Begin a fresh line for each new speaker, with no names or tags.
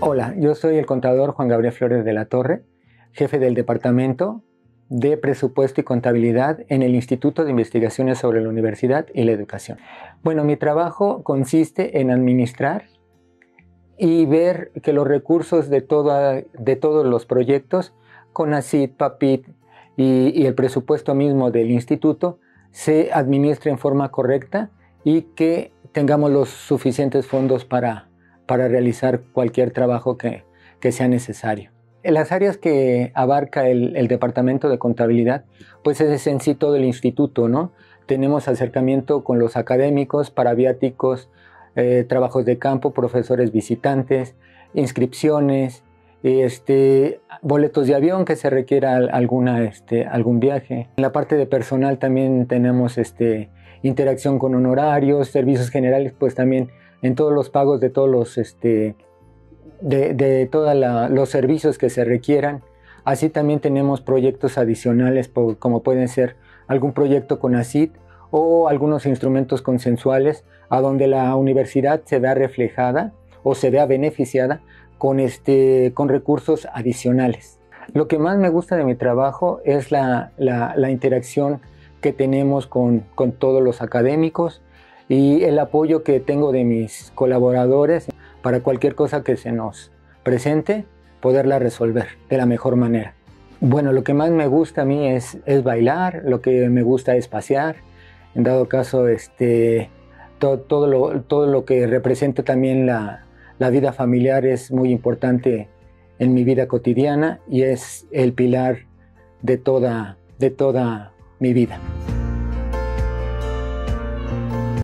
Hola, yo soy el contador Juan Gabriel Flores de la Torre, jefe del Departamento de Presupuesto y Contabilidad en el Instituto de Investigaciones sobre la Universidad y la Educación. Bueno, mi trabajo consiste en administrar y ver que los recursos de, de todos los proyectos, CONACID, PAPIT y, y el presupuesto mismo del instituto, se administre en forma correcta y que tengamos los suficientes fondos para para realizar cualquier trabajo que, sea necesario. En las áreas que abarca el, departamento de contabilidad, pues es en sí todo el instituto, ¿no? Tenemos acercamiento con los académicos, paraviáticos, eh, trabajos de campo, profesores visitantes, inscripciones, este, boletos de avión que se requiera alguna, este, algún viaje. En la parte de personal también tenemos este, interacción con honorarios, servicios generales, pues también en todos los pagos de todos los, este, de, todos los servicios que se requieran. Así también tenemos proyectos adicionales como pueden ser algún proyecto con ACID o algunos instrumentos consensuales a donde la universidad se vea reflejada o se vea beneficiada con, este, con recursos adicionales. Lo que más me gusta de mi trabajo es la, la interacción que tenemos con, con todos los académicos, y el apoyo que tengo de mis colaboradores para cualquier cosa que se nos presente, poderla resolver de la mejor manera. Bueno, lo que más me gusta a mí es, es bailar, lo que me gusta es pasear, en dado caso, este, todo, todo, lo, todo lo que representa también la, la vida familiar es muy importante en mi vida cotidiana y es el pilar de toda, de toda mi vida.